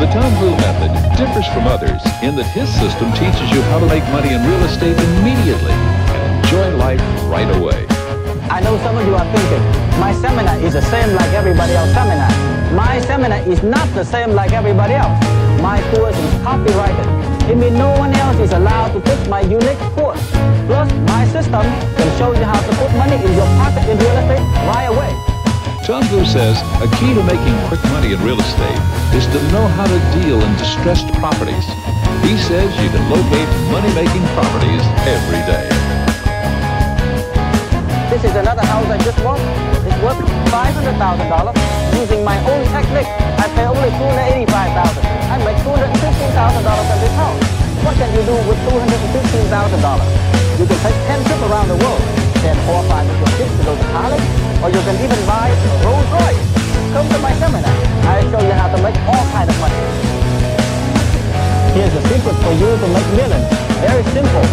The Tom Vu method differs from others in that his system teaches you how to make money in real estate immediately and enjoy life right away. I know some of you are thinking, my seminar is the same like everybody else's seminar. My seminar is not the same like everybody else. My course is copyrighted. It means no one else is allowed to take my unique course. Plus, my system can show you how to put money in your pocket in real estate right away. Tom Vu says a key to making quick money in real estate is to know how to deal in distressed properties. He says you can locate money-making properties every day. This is another house I just bought. It's worth $500,000. Using my own technique, I pay only $285,000. To go to college, or you can even buy a Rolls Royce. Come to my seminar. I'll show you how to make all kind of money. Here's a secret for you to make millions. Very simple.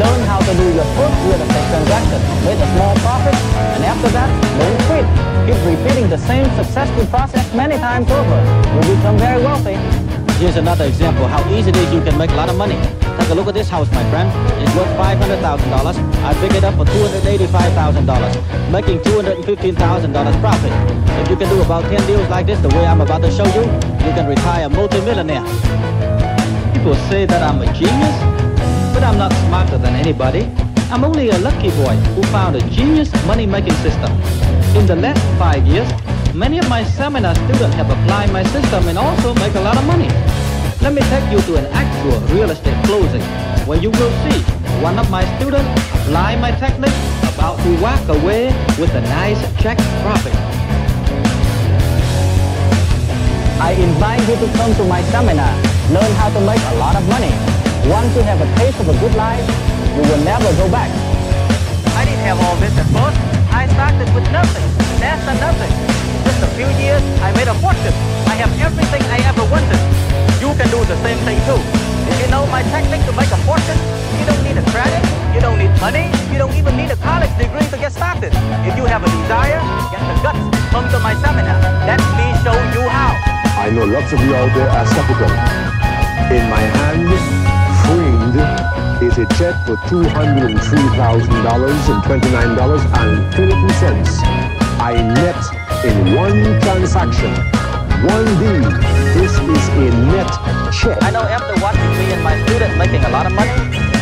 Learn how to do your first real estate transaction. Make a small profit, and after that, don't quit. Keep repeating the same successful process many times over. You'll become very wealthy. Here's another example how easy it is you can make a lot of money. Take a look at this house, my friend. It's worth $500,000. I picked it up for $285,000, making $215,000 profit. If you can do about 10 deals like this the way I'm about to show you, you can retire a multimillionaire. People say that I'm a genius, but I'm not smarter than anybody. I'm only a lucky boy who found a genius money-making system. In the last five years, many of my seminar students have applied my system and also make a lot of money. Let me take you to an actual real estate closing where you will see one of my students apply my technique about to walk away with a nice check profit. I invite you to come to my seminar, learn how to make a lot of money. Once you have a taste of a good life, you will never go back. I didn't have all this at first. I started with nothing, less than nothing. Just a few years, I made a fortune. I have everything I ever wanted. Do the same thing too. If you know my technique to make a fortune, you don't need a credit, you don't need money, you don't even need a college degree to get started. If you have a desire, get the guts, come to my seminar. Let me show you how. I know lots of you out there are skeptical. In my hand, framed, is a check for $203,029.22. I net in one transaction, one deal. This is a net check. I know after watching me and my students making a lot of money,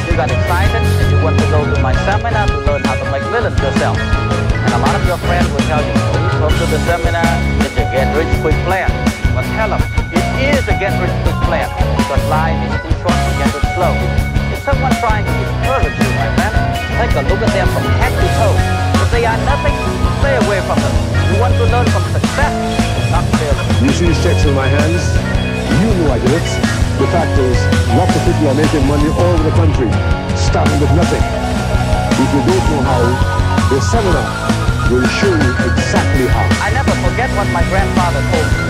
you got excited and you want to go to my seminar to learn how to make millions yourself. And a lot of your friends will tell you, please come to the seminar, it's a get-rich-quick plan. But tell them, it is a get-rich-quick plan because life is too short to get rich slow. If someone trying to discourage you, my friend, take a look at them from head to toe. If they are nothing, stay away from them. You want to learn from success, not failure. You see these checks in my hands? You know I did it. The fact is, lots of people are making money all over the country, starting with nothing. If you don't know how, the seminar will show you exactly how. I never forget what my grandfather told me.